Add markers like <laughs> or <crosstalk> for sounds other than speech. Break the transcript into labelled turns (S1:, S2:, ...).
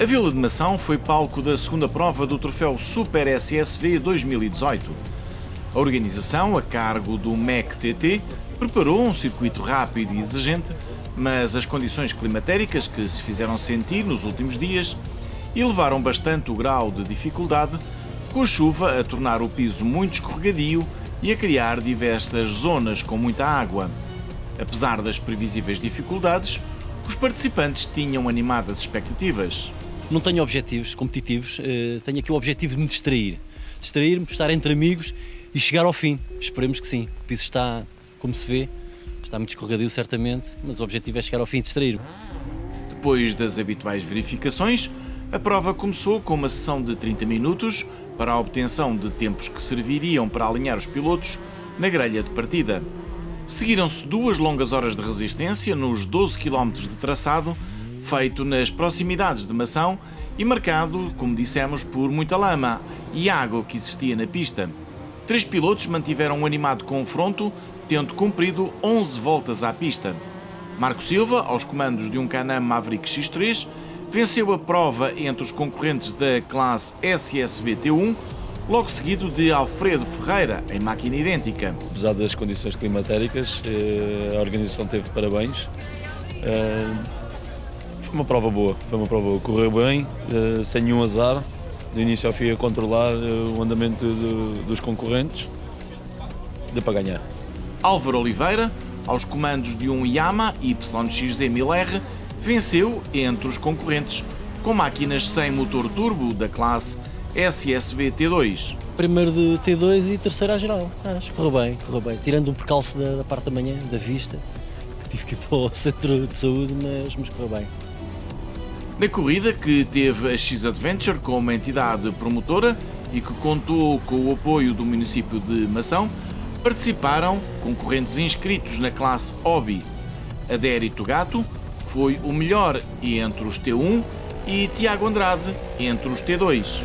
S1: A Vila de Mação foi palco da segunda prova do troféu Super SSV 2018. A organização, a cargo do MEC-TT, preparou um circuito rápido e exigente, mas as condições climatéricas que se fizeram sentir nos últimos dias elevaram bastante o grau de dificuldade, com a chuva a tornar o piso muito escorregadio e a criar diversas zonas com muita água. Apesar das previsíveis dificuldades, os participantes tinham animadas expectativas.
S2: Não tenho objetivos competitivos, eh, tenho aqui o objetivo de me distrair. Distrair-me, estar entre amigos e chegar ao fim. Esperemos que sim. O piso está, como se vê, está muito escorregadio certamente, mas o objetivo é chegar ao fim e distrair-me.
S1: Depois das habituais verificações, a prova começou com uma sessão de 30 minutos para a obtenção de tempos que serviriam para alinhar os pilotos na grelha de partida. Seguiram-se duas longas horas de resistência nos 12 km de traçado, feito nas proximidades de Mação e marcado, como dissemos, por muita lama e água que existia na pista. Três pilotos mantiveram um animado confronto, tendo cumprido 11 voltas à pista. Marco Silva, aos comandos de um Can-Am Maverick X3, venceu a prova entre os concorrentes da classe SSV T1, logo seguido de Alfredo Ferreira, em máquina idêntica.
S3: Apesar das condições climatéricas, eh, a organização teve parabéns. Eh, foi uma prova boa, foi uma prova boa. Correu bem, eh, sem nenhum azar, do início ao fim a controlar o andamento dos concorrentes. Deu para ganhar.
S1: Álvaro Oliveira, aos comandos de um Yamaha YXZ1000R, venceu entre os concorrentes com máquinas sem motor turbo da classe SSV T2.
S2: Primeiro de T2 e terceiro à geral. Acho que correu bem, correu bem. Tirando um percalço da, da parte da manhã, da vista, que tive que ir para o <laughs> centro de saúde, mas, mas correu bem.
S1: Na corrida, que teve a X-Adventure como entidade promotora e que contou com o apoio do município de Mação, participaram concorrentes inscritos na classe Hobby. Adérito Gato foi o melhor entre os T1 e Tiago Andrade entre os T2.